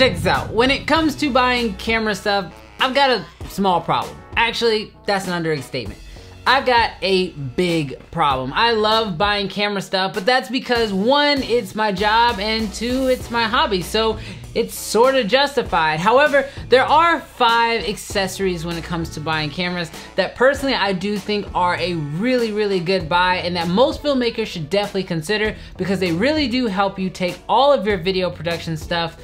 check this out. When it comes to buying camera stuff, I've got a small problem. Actually, that's an understatement. I've got a big problem. I love buying camera stuff, but that's because one, it's my job, and two, it's my hobby. So it's sort of justified. However, there are five accessories when it comes to buying cameras that personally I do think are a really, really good buy and that most filmmakers should definitely consider because they really do help you take all of your video production stuff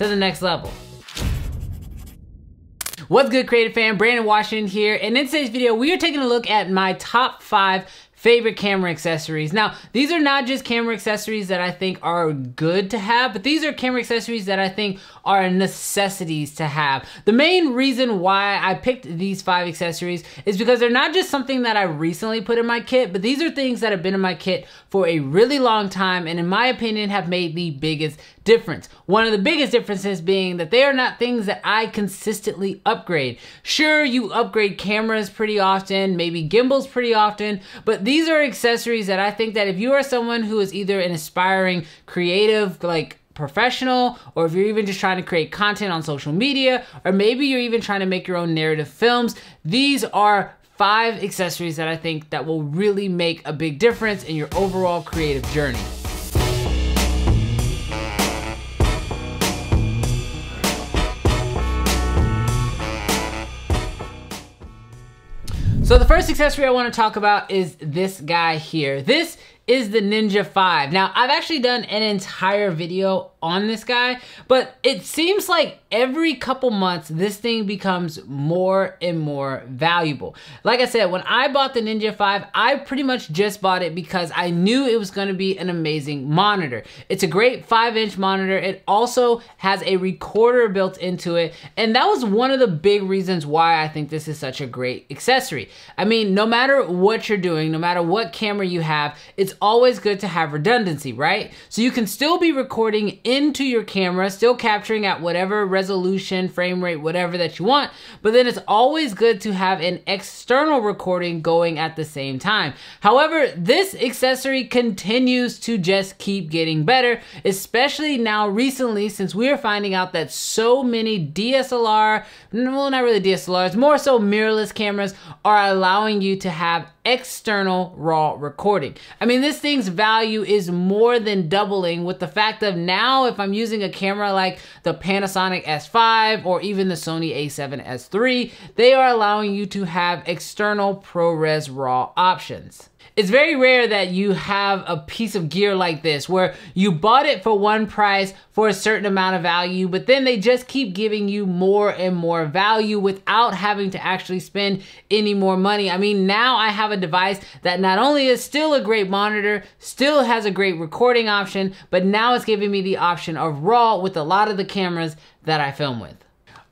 to the next level. What's good creative fan, Brandon Washington here, and in today's video we are taking a look at my top five favorite camera accessories. Now, these are not just camera accessories that I think are good to have, but these are camera accessories that I think are necessities to have. The main reason why I picked these five accessories is because they're not just something that I recently put in my kit, but these are things that have been in my kit for a really long time and in my opinion have made the biggest difference. One of the biggest differences being that they are not things that I consistently upgrade. Sure, you upgrade cameras pretty often, maybe gimbals pretty often, but these are accessories that I think that if you are someone who is either an aspiring creative, like professional, or if you're even just trying to create content on social media, or maybe you're even trying to make your own narrative films, these are five accessories that I think that will really make a big difference in your overall creative journey. So the first accessory I wanna talk about is this guy here. This is the Ninja 5. Now, I've actually done an entire video on this guy, but it seems like every couple months, this thing becomes more and more valuable. Like I said, when I bought the Ninja 5, I pretty much just bought it because I knew it was gonna be an amazing monitor. It's a great five inch monitor. It also has a recorder built into it. And that was one of the big reasons why I think this is such a great accessory. I mean, no matter what you're doing, no matter what camera you have, it's always good to have redundancy, right? So you can still be recording into your camera, still capturing at whatever resolution, frame rate, whatever that you want, but then it's always good to have an external recording going at the same time. However, this accessory continues to just keep getting better, especially now recently since we are finding out that so many DSLR, well not really DSLRs, more so mirrorless cameras are allowing you to have external raw recording. I mean, this thing's value is more than doubling with the fact of now if I'm using a camera like the Panasonic S5 or even the Sony a7S III, they are allowing you to have external ProRes RAW options. It's very rare that you have a piece of gear like this where you bought it for one price for a certain amount of value, but then they just keep giving you more and more value without having to actually spend any more money. I mean, now I have a device that not only is still a great monitor, still has a great recording option, but now it's giving me the option of RAW with a lot of the cameras that I film with.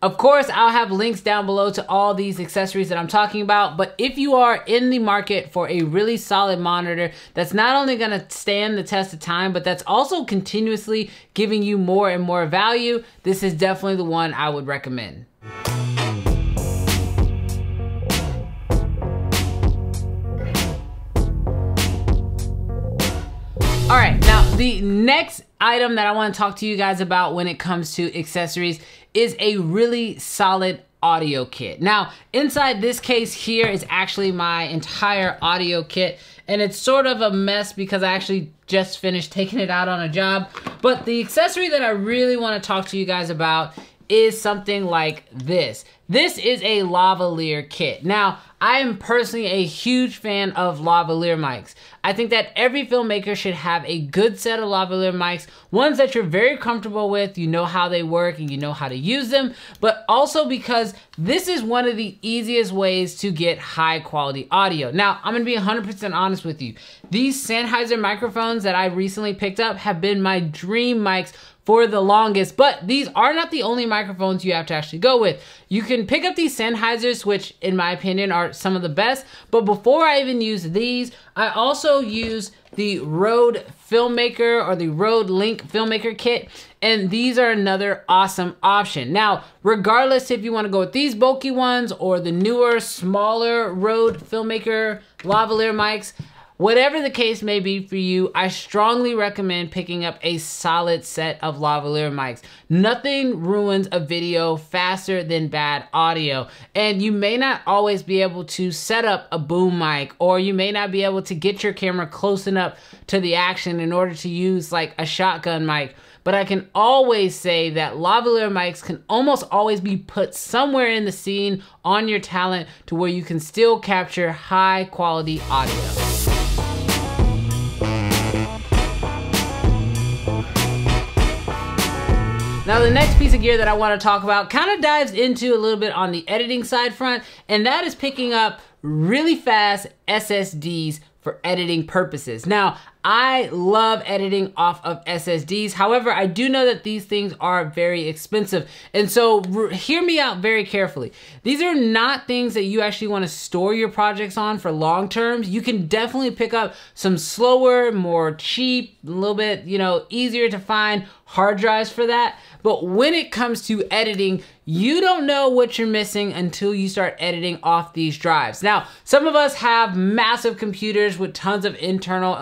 Of course, I'll have links down below to all these accessories that I'm talking about, but if you are in the market for a really solid monitor that's not only gonna stand the test of time, but that's also continuously giving you more and more value, this is definitely the one I would recommend. All right, now the next item that I wanna talk to you guys about when it comes to accessories is a really solid audio kit. Now, inside this case here is actually my entire audio kit, and it's sort of a mess because I actually just finished taking it out on a job. But the accessory that I really wanna talk to you guys about is something like this. This is a lavalier kit. Now, I am personally a huge fan of lavalier mics. I think that every filmmaker should have a good set of lavalier mics, ones that you're very comfortable with, you know how they work and you know how to use them, but also because this is one of the easiest ways to get high quality audio. Now, I'm gonna be 100% honest with you. These Sennheiser microphones that I recently picked up have been my dream mics for the longest, but these are not the only microphones you have to actually go with. You can pick up these Sennheisers, which in my opinion are some of the best, but before I even use these, I also use the Rode Filmmaker or the Rode Link Filmmaker Kit, and these are another awesome option. Now, regardless if you wanna go with these bulky ones or the newer, smaller Rode Filmmaker lavalier mics, whatever the case may be for you, I strongly recommend picking up a solid set of lavalier mics. Nothing ruins a video faster than bad audio. And you may not always be able to set up a boom mic or you may not be able to get your camera close enough to the action in order to use like a shotgun mic but I can always say that lavalier mics can almost always be put somewhere in the scene on your talent to where you can still capture high quality audio. Now the next piece of gear that I want to talk about kind of dives into a little bit on the editing side front, and that is picking up really fast SSDs for editing purposes. Now, I love editing off of SSDs. However, I do know that these things are very expensive. And so hear me out very carefully. These are not things that you actually want to store your projects on for long terms. You can definitely pick up some slower, more cheap, a little bit, you know, easier to find hard drives for that. But when it comes to editing, you don't know what you're missing until you start editing off these drives. Now, some of us have massive computers with tons of internal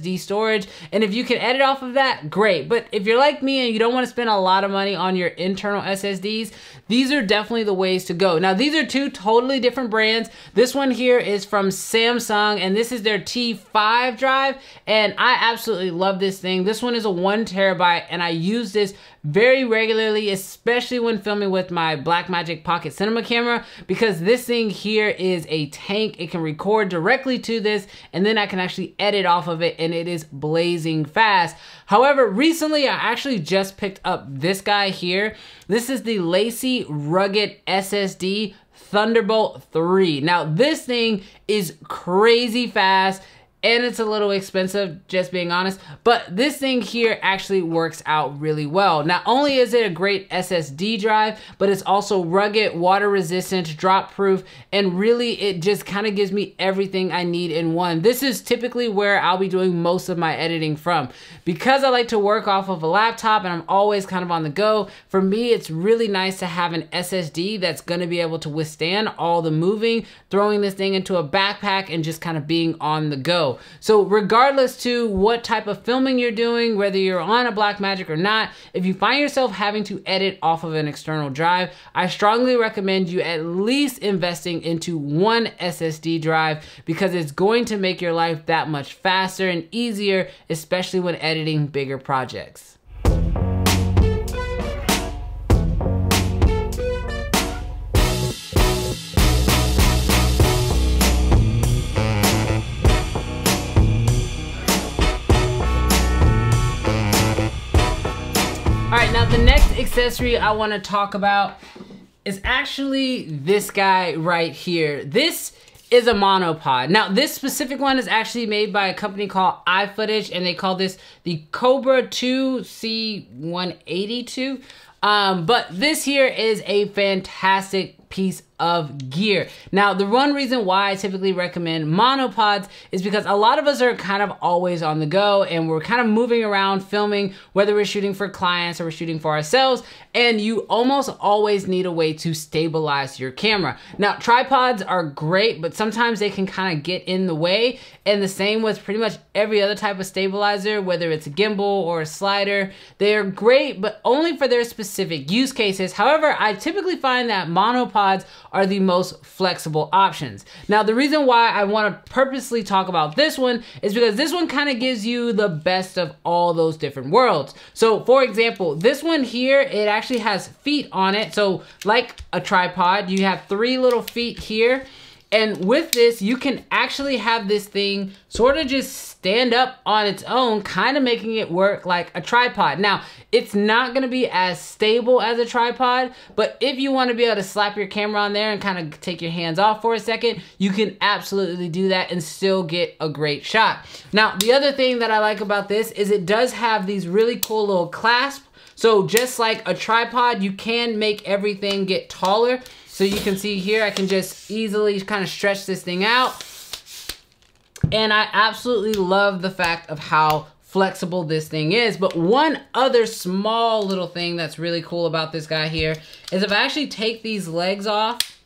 SSD storage, and if you can edit off of that, great. But if you're like me and you don't want to spend a lot of money on your internal SSDs, these are definitely the ways to go. Now, these are two totally different brands. This one here is from Samsung, and this is their T5 drive, and I absolutely love this thing. This one is a one terabyte, and I use this very regularly, especially when filming with my Blackmagic Pocket Cinema camera, because this thing here is a tank. It can record directly to this, and then I can actually edit off of it, and it is blazing fast. However, recently I actually just picked up this guy here. This is the LaCie Rugged SSD Thunderbolt 3. Now, this thing is crazy fast and it's a little expensive, just being honest. But this thing here actually works out really well. Not only is it a great SSD drive, but it's also rugged, water resistant, drop proof, and really it just kind of gives me everything I need in one. This is typically where I'll be doing most of my editing from. Because I like to work off of a laptop and I'm always kind of on the go, for me it's really nice to have an SSD that's gonna be able to withstand all the moving, throwing this thing into a backpack and just kind of being on the go. So regardless to what type of filming you're doing, whether you're on a Blackmagic or not, if you find yourself having to edit off of an external drive, I strongly recommend you at least investing into one SSD drive because it's going to make your life that much faster and easier, especially when editing bigger projects. Accessory I want to talk about is actually this guy right here. This is a monopod. Now, this specific one is actually made by a company called iFootage, and they call this the Cobra 2 C182. Um, but this here is a fantastic piece of gear. Now, the one reason why I typically recommend monopods is because a lot of us are kind of always on the go and we're kind of moving around filming, whether we're shooting for clients or we're shooting for ourselves, and you almost always need a way to stabilize your camera. Now, tripods are great, but sometimes they can kind of get in the way, and the same with pretty much every other type of stabilizer, whether it's a gimbal or a slider. They're great, but only for their specific use cases. However, I typically find that monopods are the most flexible options. Now, the reason why I want to purposely talk about this one is because this one kind of gives you the best of all those different worlds. So, for example, this one here, it actually has feet on it. So, like a tripod, you have three little feet here and with this, you can actually have this thing sort of just stand up on its own, kind of making it work like a tripod. Now, it's not gonna be as stable as a tripod, but if you wanna be able to slap your camera on there and kind of take your hands off for a second, you can absolutely do that and still get a great shot. Now, the other thing that I like about this is it does have these really cool little clasps. So just like a tripod, you can make everything get taller. So you can see here, I can just easily kind of stretch this thing out. And I absolutely love the fact of how flexible this thing is. But one other small little thing that's really cool about this guy here is if I actually take these legs off,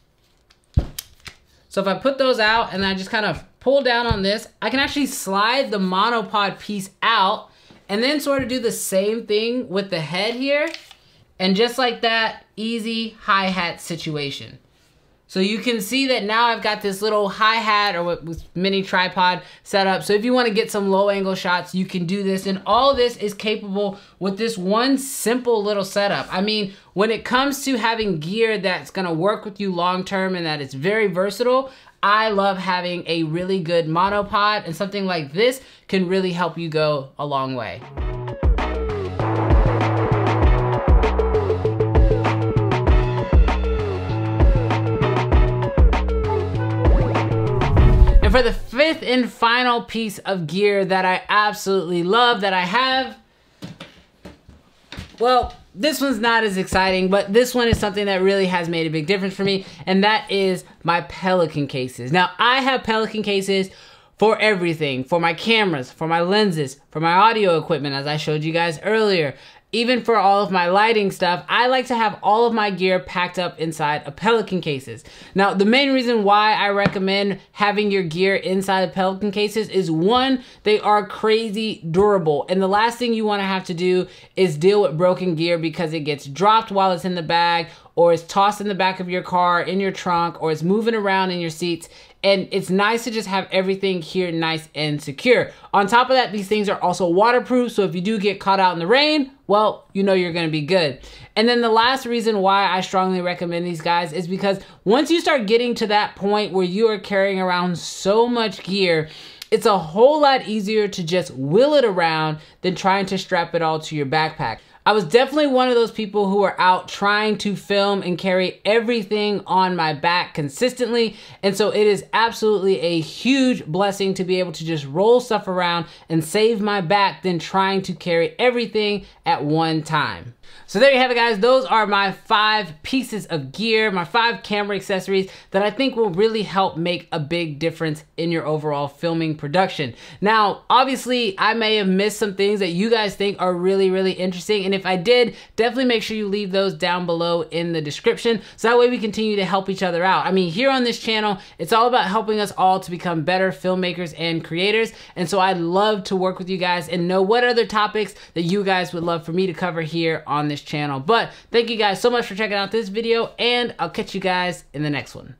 So if I put those out and I just kind of pull down on this, I can actually slide the monopod piece out and then sort of do the same thing with the head here. And just like that, easy hi-hat situation. So you can see that now I've got this little hi-hat or mini tripod set up. So if you want to get some low angle shots, you can do this. And all this is capable with this one simple little setup. I mean, when it comes to having gear that's going to work with you long term and that it's very versatile, I love having a really good monopod and something like this can really help you go a long way. For the fifth and final piece of gear that I absolutely love that I have, well, this one's not as exciting, but this one is something that really has made a big difference for me, and that is my Pelican cases. Now, I have Pelican cases for everything, for my cameras, for my lenses, for my audio equipment, as I showed you guys earlier even for all of my lighting stuff, I like to have all of my gear packed up inside of Pelican cases. Now, the main reason why I recommend having your gear inside of Pelican cases is one, they are crazy durable. And the last thing you wanna have to do is deal with broken gear because it gets dropped while it's in the bag or it's tossed in the back of your car, in your trunk, or it's moving around in your seats and it's nice to just have everything here nice and secure. On top of that, these things are also waterproof, so if you do get caught out in the rain, well, you know you're gonna be good. And then the last reason why I strongly recommend these guys is because once you start getting to that point where you are carrying around so much gear, it's a whole lot easier to just wheel it around than trying to strap it all to your backpack. I was definitely one of those people who are out trying to film and carry everything on my back consistently. And so it is absolutely a huge blessing to be able to just roll stuff around and save my back than trying to carry everything at one time. So there you have it guys. Those are my five pieces of gear, my five camera accessories that I think will really help make a big difference in your overall filming production. Now, obviously I may have missed some things that you guys think are really, really interesting. If I did, definitely make sure you leave those down below in the description. So that way we continue to help each other out. I mean, here on this channel, it's all about helping us all to become better filmmakers and creators. And so I'd love to work with you guys and know what other topics that you guys would love for me to cover here on this channel. But thank you guys so much for checking out this video and I'll catch you guys in the next one.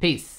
Peace.